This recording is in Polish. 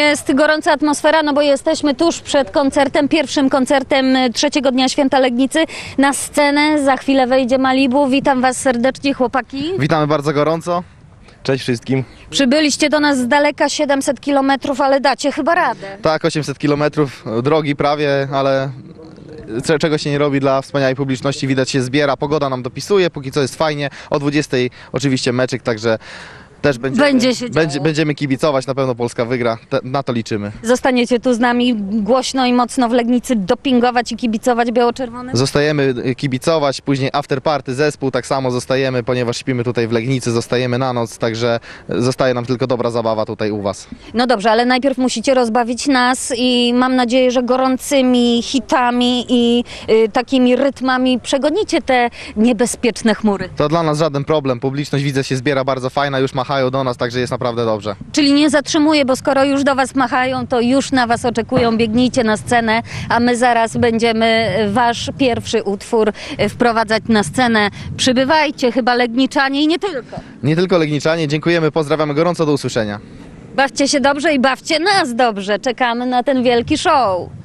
Jest gorąca atmosfera, no bo jesteśmy tuż przed koncertem, pierwszym koncertem y, trzeciego dnia Święta Legnicy. Na scenę za chwilę wejdzie Malibu. Witam Was serdecznie, chłopaki. Witamy bardzo gorąco. Cześć wszystkim. Przybyliście do nas z daleka 700 kilometrów, ale dacie chyba radę. Tak, 800 km drogi prawie, ale cze- czego się nie robi dla wspaniałej publiczności, widać się zbiera, pogoda nam dopisuje, póki co jest fajnie. O 20 oczywiście meczyk, także też będziemy, Będzie się działo. będzie, będziemy kibicować, na pewno Polska wygra, Te, na to liczymy. Zostaniecie tu z nami głośno i mocno w Legnicy dopingować i kibicować biało-czerwonym? Zostajemy kibicować, później after party, zespół tak samo zostajemy, ponieważ śpimy tutaj w Legnicy, zostajemy na noc, także zostaje nam tylko dobra zabawa tutaj u Was. No dobrze, ale najpierw musicie rozbawić nas i mam nadzieję, że gorącymi hitami i y, takimi rytmami przegonicie te niebezpieczne chmury. To dla nas żaden problem, publiczność widzę się zbiera bardzo fajna, już machają do nas, także jest naprawdę dobrze. Czyli nie zatrzymuję, bo skoro już do Was machają, to już na Was oczekują. Biegnijcie na scenę, a my zaraz będziemy Wasz pierwszy utwór wprowadzać na scenę. Przybywajcie, chyba Legniczanie i nie tylko. Nie tylko Legniczanie, dziękujemy, pozdrawiamy gorąco, do usłyszenia. Bawcie się dobrze i bawcie nas dobrze. Czekamy na ten wielki show.